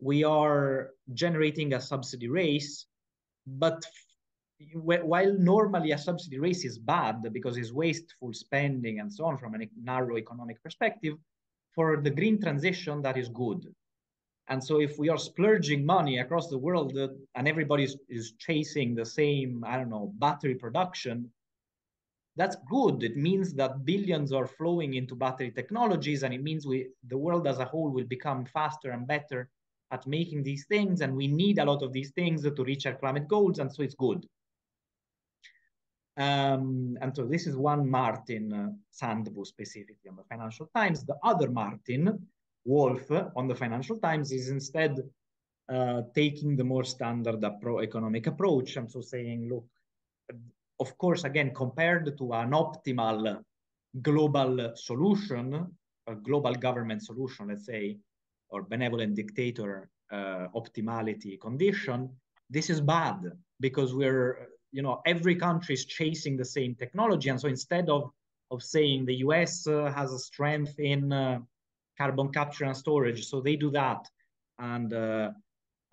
we are generating a subsidy race, but while normally a subsidy race is bad because it's wasteful spending and so on from a narrow economic perspective, for the green transition, that is good. And so if we are splurging money across the world uh, and everybody is, is chasing the same, I don't know, battery production, that's good. It means that billions are flowing into battery technologies, and it means we the world as a whole will become faster and better at making these things, and we need a lot of these things to reach our climate goals, and so it's good. Um, and so this is one Martin uh, Sandbu specifically on the Financial Times. The other Martin Wolf on the Financial Times is instead uh, taking the more standard pro economic approach, and so saying, look, of course, again, compared to an optimal global solution, a global government solution, let's say, or benevolent dictator uh, optimality condition, this is bad because we're, you know, every country is chasing the same technology. And so instead of, of saying the US uh, has a strength in uh, carbon capture and storage, so they do that. And uh,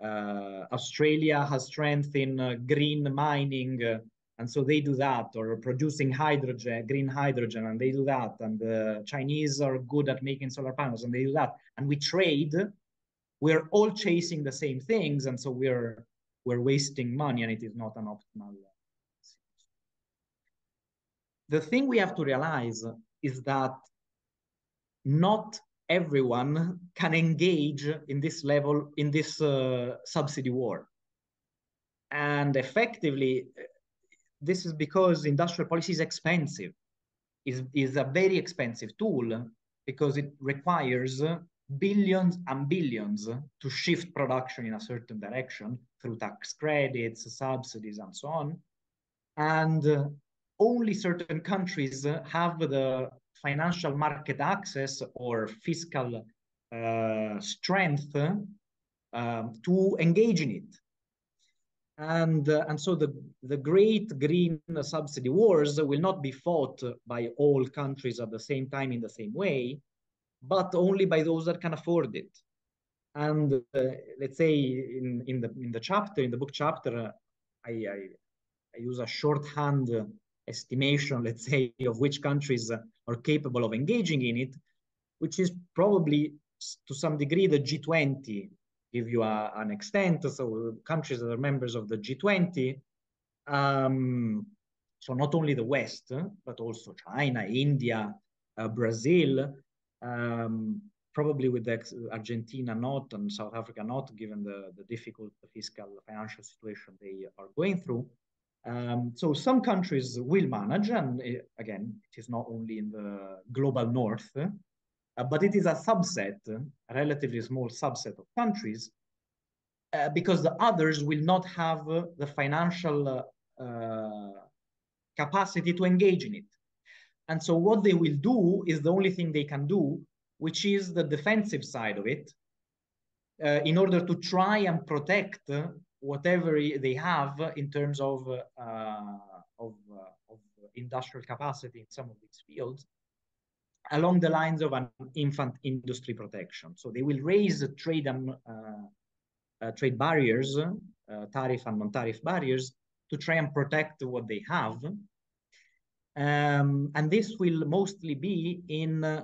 uh, Australia has strength in uh, green mining and so they do that or producing hydrogen green hydrogen and they do that. And the chinese are good at making solar panels and they do that. And we trade. We're all chasing the same things and so we're we're wasting money and it is not an optimal the thing we have to realize is that not everyone can engage in this level in this uh, subsidy war. And effectively this is because industrial policy is expensive, is, is a very expensive tool because it requires billions and billions to shift production in a certain direction through tax credits, subsidies, and so on. And uh, only certain countries have the financial market access or fiscal uh, strength uh, to engage in it and uh, and so the the great green subsidy wars will not be fought by all countries at the same time in the same way but only by those that can afford it. And uh, let's say in in the in the chapter in the book chapter uh, I, I, I use a shorthand estimation let's say of which countries are capable of engaging in it which is probably to some degree the G20 give you a, an extent. So countries that are members of the G20, um, so not only the West, but also China, India, uh, Brazil, um, probably with Argentina not and South Africa not, given the, the difficult fiscal financial situation they are going through. Um, so some countries will manage, and it, uh, again, it is not only in the global north, uh, but it is a subset, a relatively small subset of countries, uh, because the others will not have the financial uh, capacity to engage in it. And so what they will do is the only thing they can do, which is the defensive side of it, uh, in order to try and protect whatever they have in terms of, uh, of, uh, of industrial capacity in some of these fields along the lines of an infant industry protection. So they will raise trade and uh, uh, trade barriers, uh, tariff and non-tariff barriers, to try and protect what they have. Um, and this will mostly be in, uh,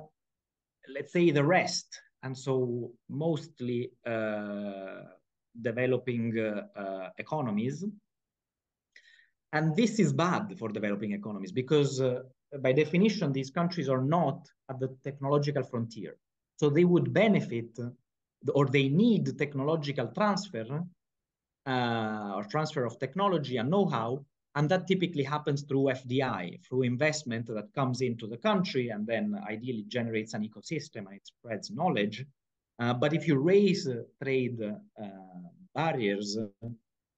let's say, the rest. And so mostly uh, developing uh, economies. And this is bad for developing economies because by definition, these countries are not at the technological frontier. So they would benefit or they need technological transfer uh, or transfer of technology and know-how. And that typically happens through FDI, through investment that comes into the country and then ideally generates an ecosystem and it spreads knowledge. Uh, but if you raise uh, trade barriers uh,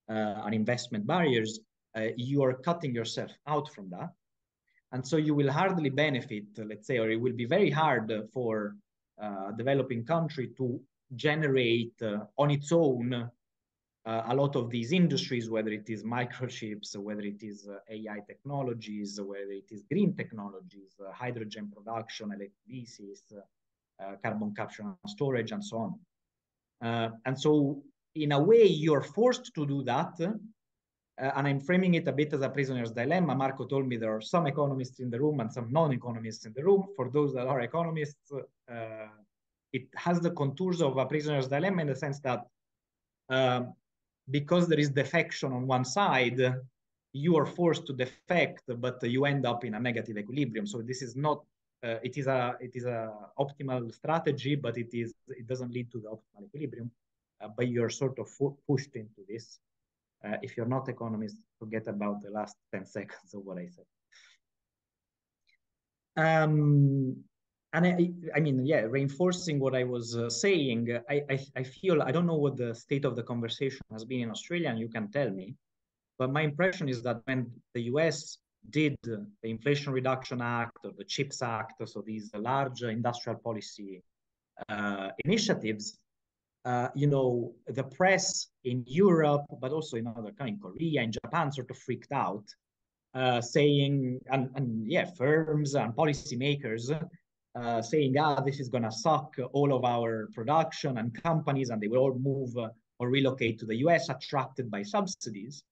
and investment barriers, uh, you are cutting yourself out from that. And so you will hardly benefit, let's say, or it will be very hard for a developing country to generate uh, on its own uh, a lot of these industries, whether it is microchips, whether it is uh, AI technologies, whether it is green technologies, uh, hydrogen production, electrolysis, uh, carbon capture and storage, and so on. Uh, and so, in a way, you're forced to do that uh, and I'm framing it a bit as a prisoner's dilemma. Marco told me there are some economists in the room and some non-economists in the room. For those that are economists, uh, it has the contours of a prisoner's dilemma in the sense that um, because there is defection on one side, you are forced to defect, but you end up in a negative equilibrium. So this is not. Uh, it is a it is a optimal strategy, but it is it doesn't lead to the optimal equilibrium. Uh, but you're sort of pushed into this. Uh, if you're not economist, forget about the last 10 seconds of what I said. Um, and I, I, mean, yeah, reinforcing what I was uh, saying, I, I, I, feel, I don't know what the state of the conversation has been in Australia, and you can tell me, but my impression is that when the US did the Inflation Reduction Act or the CHIPS Act, so these large industrial policy uh, initiatives, uh, you know, the press in Europe, but also in other kind, Korea and Japan, sort of freaked out, uh, saying, and, and yeah, firms and policymakers uh, saying, ah, this is to suck all of our production and companies, and they will all move uh, or relocate to the US, attracted by subsidies.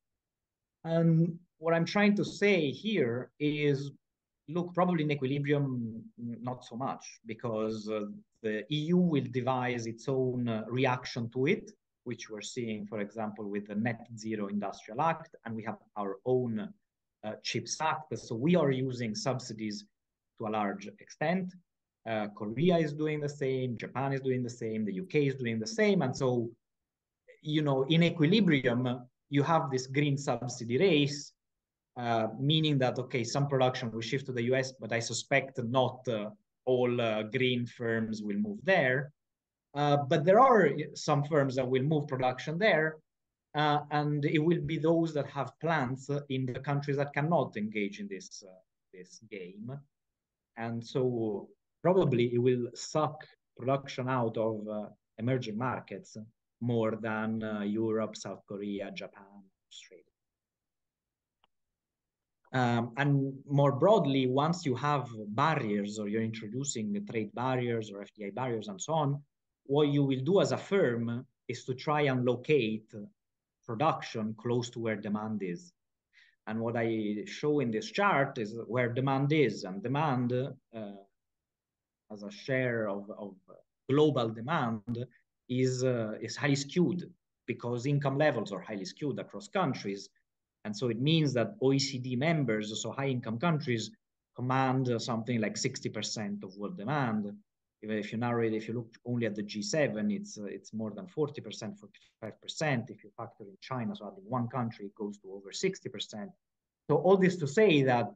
And what I'm trying to say here is look, probably in equilibrium, not so much, because uh, the EU will devise its own uh, reaction to it, which we're seeing, for example, with the Net Zero Industrial Act, and we have our own uh, CHIPS Act. So we are using subsidies to a large extent. Uh, Korea is doing the same, Japan is doing the same, the UK is doing the same. And so, you know, in equilibrium, you have this green subsidy race uh, meaning that okay, some production will shift to the US, but I suspect not uh, all uh, green firms will move there. Uh, but there are some firms that will move production there, uh, and it will be those that have plants in the countries that cannot engage in this this game, and so probably it will suck production out of emerging markets more than Europe, South Korea, Japan, Australia. Um, and more broadly, once you have barriers or you're introducing the trade barriers or FDI barriers and so on, what you will do as a firm is to try and locate production close to where demand is. And what I show in this chart is where demand is, and demand uh, as a share of, of global demand is, uh, is highly skewed because income levels are highly skewed across countries and so it means that OECD members, so high income countries, command something like 60% of world demand. Even if you narrow it, if you look only at the G7, it's uh, it's more than 40%, 45%. If you factor in China, so adding one country, it goes to over 60%. So all this to say that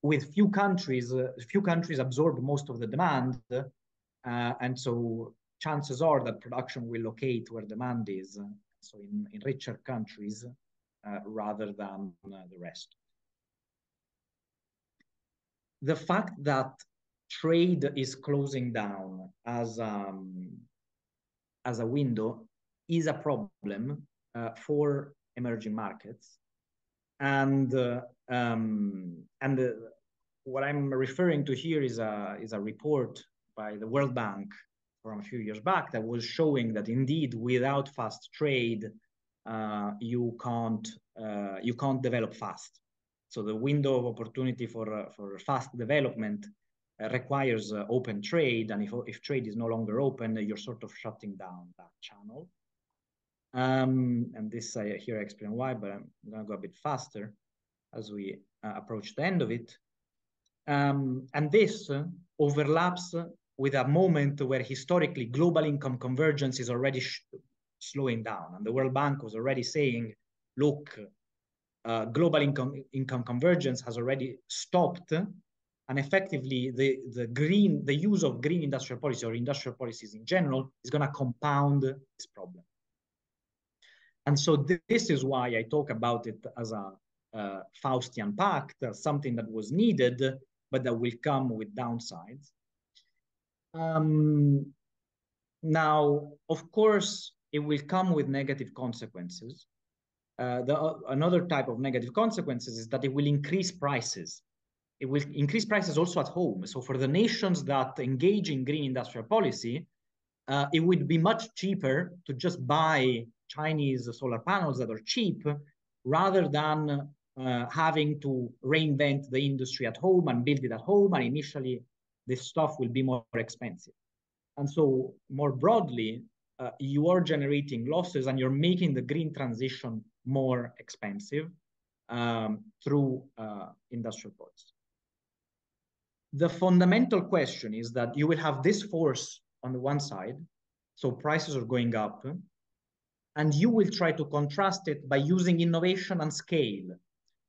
with few countries, uh, few countries absorb most of the demand, uh, and so chances are that production will locate where demand is, so in, in richer countries rather than uh, the rest. The fact that trade is closing down as um, as a window is a problem uh, for emerging markets, and uh, um, and the, what I'm referring to here is a is a report by the World Bank from a few years back that was showing that indeed without fast trade uh, you can't uh, you can't develop fast. So the window of opportunity for uh, for fast development uh, requires uh, open trade, and if, if trade is no longer open, you're sort of shutting down that channel. Um, and this I here I explain why, but I'm gonna go a bit faster as we uh, approach the end of it. Um, and this uh, overlaps with a moment where historically global income convergence is already slowing down, and the World Bank was already saying, "Look, uh, global income income convergence has already stopped and effectively the, the green, the use of green industrial policy or industrial policies in general is going to compound this problem. And so th this is why I talk about it as a uh, Faustian pact, uh, something that was needed, but that will come with downsides. Um, now, of course, it will come with negative consequences. Uh, the, uh, another type of negative consequences is that it will increase prices it will increase prices also at home. So for the nations that engage in green industrial policy, uh, it would be much cheaper to just buy Chinese solar panels that are cheap rather than uh, having to reinvent the industry at home and build it at home. And initially, this stuff will be more expensive. And so, more broadly, uh, you are generating losses and you're making the green transition more expensive um, through uh, industrial policy the fundamental question is that you will have this force on the one side, so prices are going up, and you will try to contrast it by using innovation and scale.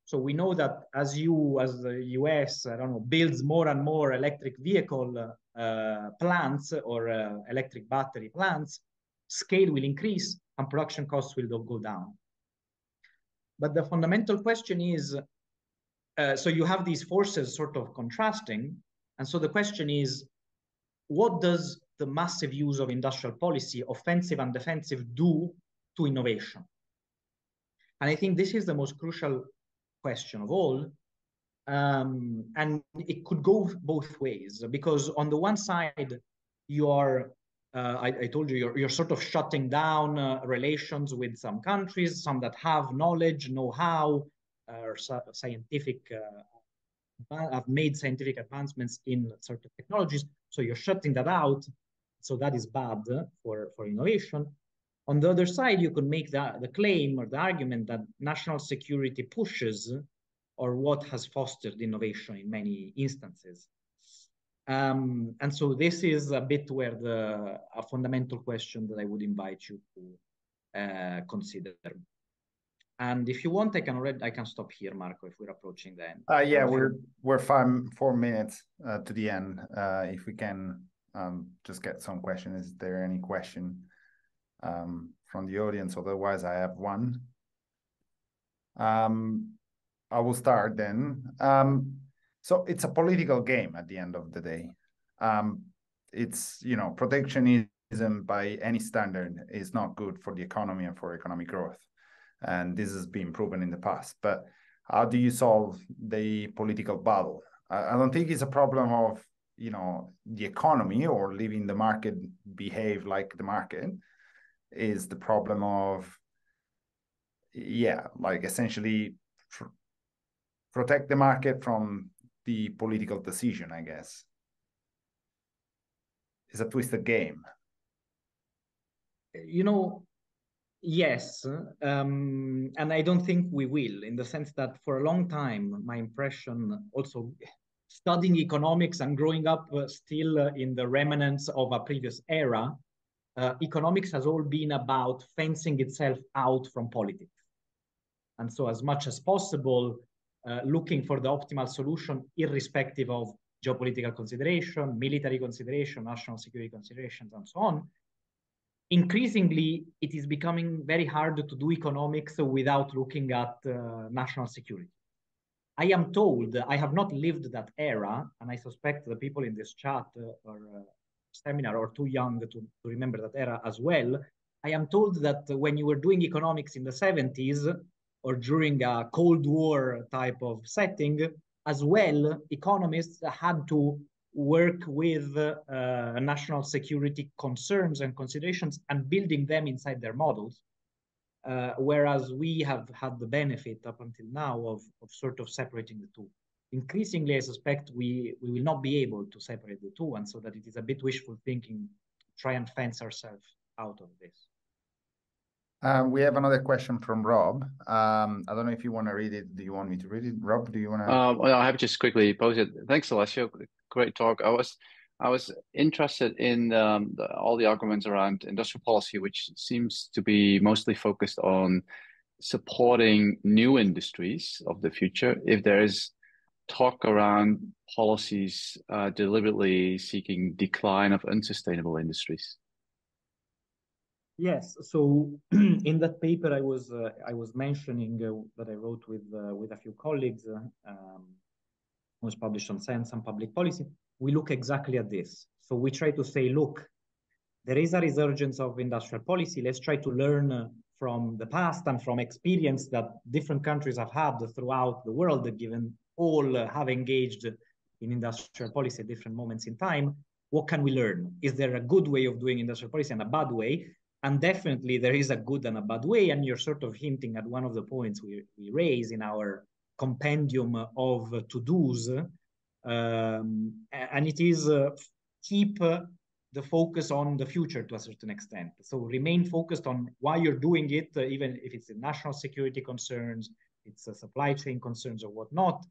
So we know that as you, as the US, I don't know, builds more and more electric vehicle uh, plants or uh, electric battery plants, scale will increase and production costs will go down. But the fundamental question is uh, so you have these forces sort of contrasting. And so the question is, what does the massive use of industrial policy, offensive and defensive, do to innovation? And I think this is the most crucial question of all. Um, and it could go both ways because on the one side, you are, uh, I, I, told you, you're, you're sort of shutting down uh, relations with some countries, some that have knowledge, know-how, or scientific uh, have made scientific advancements in certain technologies. So you're shutting that out. So that is bad for, for innovation. On the other side, you could make the, the claim or the argument that national security pushes or what has fostered innovation in many instances. Um, and so this is a bit where the a fundamental question that I would invite you to uh, consider. And if you want, I can already I can stop here, Marco, if we're approaching the end. Uh, yeah, we're we're five four minutes uh, to the end. Uh, if we can um, just get some questions. Is there any question um, from the audience? Otherwise, I have one. Um, I will start then. Um, so it's a political game at the end of the day. Um, it's you know protectionism by any standard is not good for the economy and for economic growth and this has been proven in the past. But how do you solve the political battle? I, don't think it's a problem of you know the economy or leaving the market behave like the market is the problem of yeah like essentially pr protect the market from the political decision i guess it's a twisted game you know Yes, um, and I don't think we will, in the sense that for a long time, my impression also studying economics and growing up uh, still uh, in the remnants of a previous era, uh, economics has all been about fencing itself out from politics. And so, as much as possible, uh, looking for the optimal solution, irrespective of geopolitical consideration, military consideration, national security considerations, and so on. Increasingly, it is becoming very hard to do economics without looking at uh, national security. I am told, I have not lived that era, and I suspect the people in this chat uh, or uh, seminar are too young to, to remember that era as well. I am told that when you were doing economics in the 70s or during a Cold War type of setting, as well, economists had to work with uh, national security concerns and considerations and building them inside their models. Uh, whereas we have had the benefit up until now of, of sort of separating the two. Increasingly, I suspect we, we will not be able to separate the two, and so that it is a bit wishful thinking to try and fence ourselves out of this. Um, we have another question from Rob. Um, I don't know if you want to read it. Do you want me to read it, Rob? Do you want to? Uh, well, I have just quickly posed it. Thanks, Alessio. Great talk. I was I was interested in um, all the arguments around industrial policy, which seems to be mostly focused on supporting new industries of the future. If there is talk around policies uh, deliberately seeking decline of unsustainable industries. Yes. So in that paper, I was uh, I was mentioning uh, that I wrote with uh, with a few colleagues. Uh, um, was published on Science and Public Policy. We look exactly at this. So we try to say, look, there is a resurgence of industrial policy. Let's try to learn uh, from the past and from experience that different countries have had throughout the world, given all uh, have engaged in industrial policy at different moments in time. What can we learn? Is there a good way of doing industrial policy and a bad way? And definitely there is a good and a bad way. And you're sort of hinting at one of the points we, we raise in our compendium of to-dos. Um, and it is uh, keep uh, the focus on the future to a certain extent. So remain focused on why you're doing it, uh, even if it's national security concerns, it's supply chain concerns or whatnot,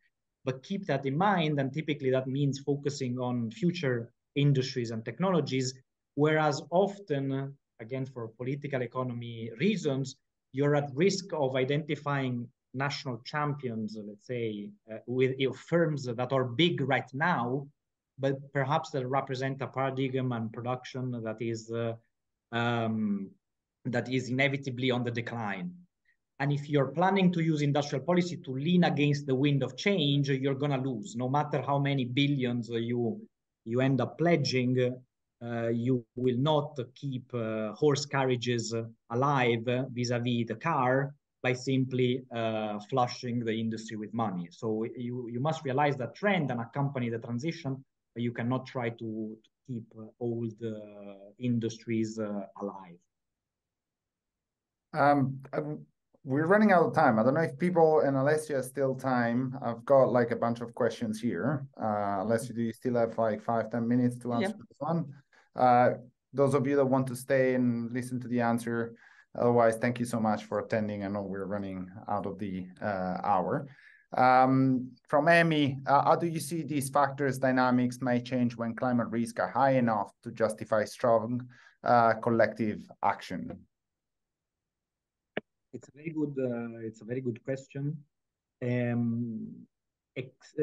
but keep that in mind. And typically that means focusing on future industries and technologies, whereas often again, for political economy reasons, you're at risk of identifying national champions, let's say, uh, with firms that are big right now, but perhaps that represent a paradigm and production that is uh, um, that is inevitably on the decline. And if you're planning to use industrial policy to lean against the wind of change, you're gonna lose. No matter how many billions you you end up pledging, you will not keep uh, horse carriages alive vis-a-vis the car by simply uh, flushing the industry with money. So you, you must realize that trend and accompany the transition, but you cannot try to, to keep old industries alive. Um, we're running out of time. I don't know if people and Alessio still time. I've got like a bunch of questions here. Uh, Alessio, do you still have like five, ten minutes to answer yeah. this one? Uh, those of you that want to stay and listen to the answer, otherwise, thank you so much for attending. I know we're running out of the uh, hour. Um, from Amy, uh, how do you see these factors dynamics may change when climate risks are high enough to justify strong uh, collective action? It's a very good. Uh, it's a very good question. Um,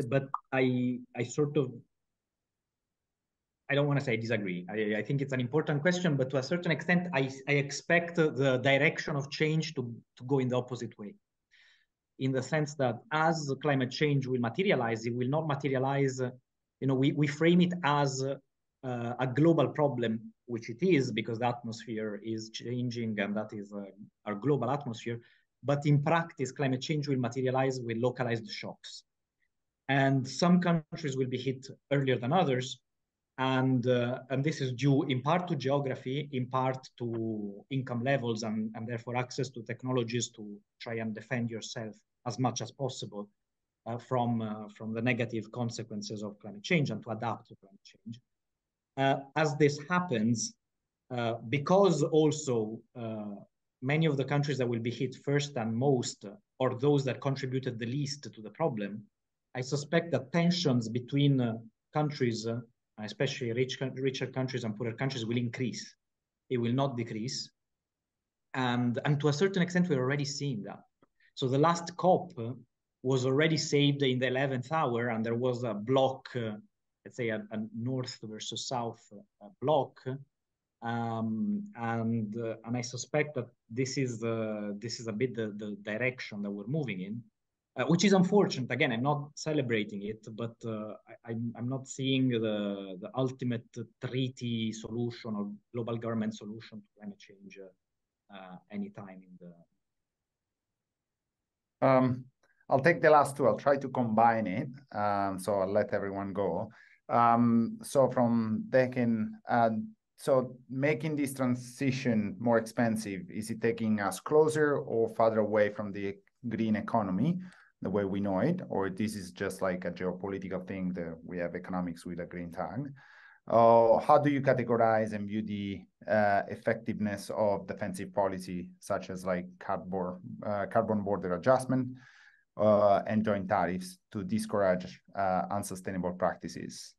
but I I sort of I don't want to say disagree. I, I, think it's an important question, but to a certain extent, I, I expect the direction of change to, to go in the opposite way. In the sense that as climate change will materialize, it will not materialize, you know, we, we frame it as uh, a global problem, which it is because the atmosphere is changing and that is uh, our global atmosphere. But in practice, climate change will materialize with localized shocks. And some countries will be hit earlier than others, and uh, and this is due in part to geography, in part to income levels, and and therefore access to technologies to try and defend yourself as much as possible uh, from uh, from the negative consequences of climate change and to adapt to climate change. Uh, as this happens, uh, because also uh, many of the countries that will be hit first and most, or those that contributed the least to the problem, I suspect that tensions between countries, especially rich, richer countries and poorer countries, will increase. It will not decrease. And, and to a certain extent, we're already seeing that. So the last COP was already saved in the 11th hour, and there was a block, uh, let's say a, a, north versus south uh, block. Um, and uh, and I suspect that this is uh, this is a bit the, the direction that we're moving in uh, which is unfortunate. Again, I'm not celebrating it, but uh, I, am not seeing the, the ultimate treaty solution or global government solution to climate change uh, uh anytime in the. Um, I'll take the last two. I'll try to combine it. Um, so I'll let everyone go. Um, so from Dekin, uh, so making this transition more expensive, is it taking us closer or farther away from the green economy? The way we know it, or this is just like a geopolitical thing that we have economics with a green tag? Uh, how do you categorize and view the uh, effectiveness of defensive policy, such as like carbon, uh, carbon border adjustment uh, and joint tariffs to discourage uh, unsustainable practices?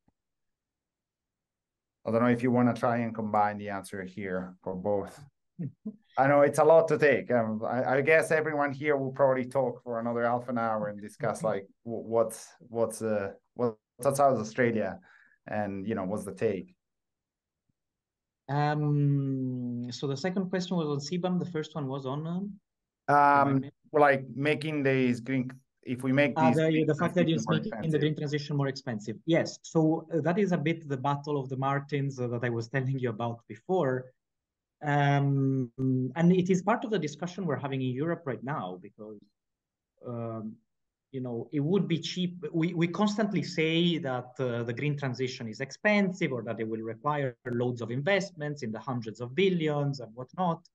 I don't know if you want to try and combine the answer here for both. I know it's a lot to take. Um, I, I, guess everyone here will probably talk for another half an hour and discuss like what's what's uh what's outside of Australia, and you know what's the take. Um. So the second question was on CBAM. The first one was on. Um, um like making these green. If we make ah, the, the fact that you're making the green transition more expensive. Yes. So uh, that is a bit the battle of the Martins uh, that I was telling you about before um, and it is part of the discussion we're having in Europe right now because, um, you know, it would be cheap. We, we constantly say that uh, the green transition is expensive or that it will require loads of investments in the hundreds of billions and whatnot.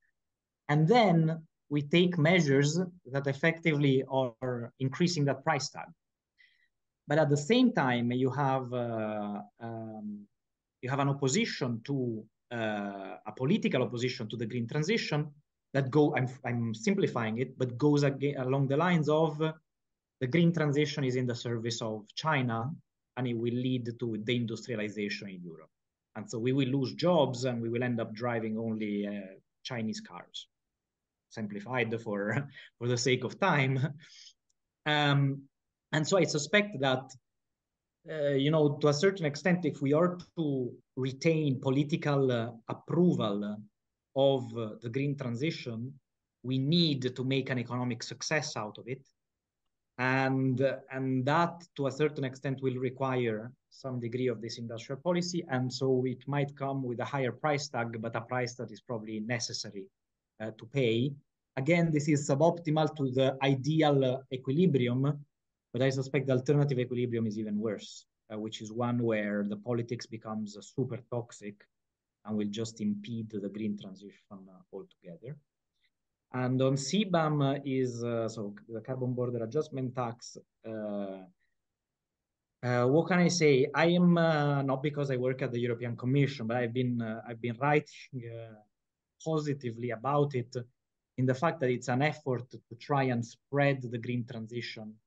And then we take measures that effectively are increasing that price tag. But at the same time, you have uh, um, you have an opposition to a political opposition to the green transition that go I'm, I'm simplifying it but goes again, along the lines of the green transition is in the service of china and it will lead to deindustrialization in europe. And so we will lose jobs and we will end up driving only uh, chinese cars simplified for for the sake of time. Um, and so i suspect that uh, you know, to a certain extent, if we are to retain political uh, approval of uh, the green transition, we need to make an economic success out of it. And, and that, to a certain extent, will require some degree of this industrial policy. And so it might come with a higher price tag, but a price that is probably necessary uh, to pay. Again, this is suboptimal to the ideal equilibrium but I suspect the alternative equilibrium is even worse, uh, which is one where the politics becomes uh, super toxic and will just impede the green transition uh, altogether. And on CBAM uh, is uh, so the carbon border adjustment tax. Uh, what can I say? I am not because I work at the European Commission, but I've been I've been writing positively about it in the fact that it's an effort to try and spread the green transition uh,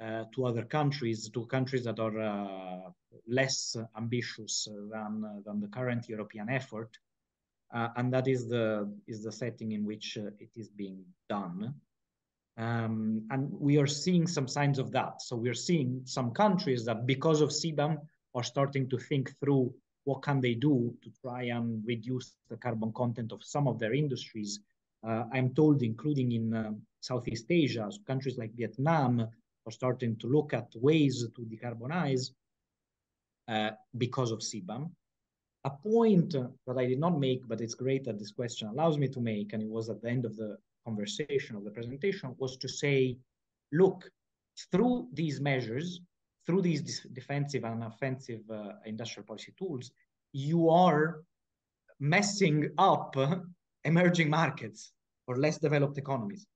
to other countries, to countries that are uh, less ambitious than than the current European effort, uh, and that is the is the setting in which it is being done. Um, and we are seeing some signs of that. So we're seeing some countries that, because of CBAM, are starting to think through what can they do to try and reduce the carbon content of some of their industries. Uh, I'm told, including in uh, Southeast Asia, so countries like Vietnam, are starting to look at ways to decarbonize uh, because of CBAM. A point that I did not make, but it's great that this question allows me to make, and it was at the end of the conversation of the presentation, was to say, look, through these measures, through these defensive and offensive uh, industrial policy tools, you are messing up emerging markets or less developed economies.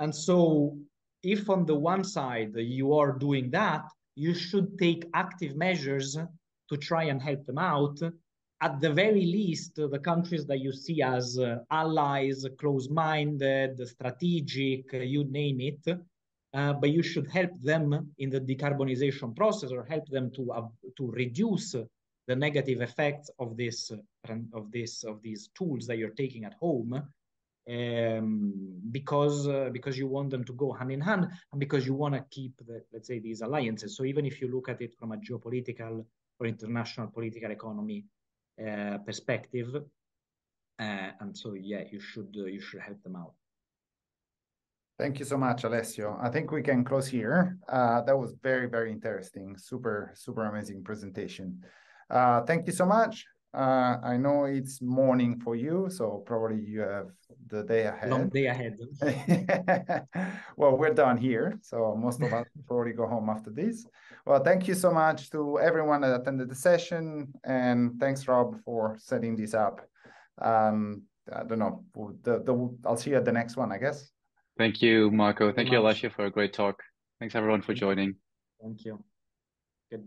And so if on the one side you are doing that, you should take active measures to try and help them out. At the very least, the countries that you see as uh, allies, close minded, strategic, uh, you name it, uh, but you should help them in the decarbonization process or help them to uh, to reduce the negative effects of this of this of these tools that you're taking at home um, because uh, because you want them to go hand in hand and because you want to keep the, let's say these alliances so even if you look at it from a geopolitical or international political economy uh, perspective uh, and so yeah you should uh, you should help them out Thank you so much, Alessio. I think we can close here. Uh, that was very, very interesting. Super, super amazing presentation. Uh, thank you so much. Uh, I know it's morning for you, so probably you have the day ahead. Long day ahead. well, we're done here, so most of us probably go home after this. Well, thank you so much to everyone that attended the session, and thanks, Rob, for setting this up. Um, I don't know. The, the, I'll see you at the next one, I guess. Thank you, Marco. Thank you, Alessio, for a great talk. Thanks everyone for joining. Thank you. Goodbye.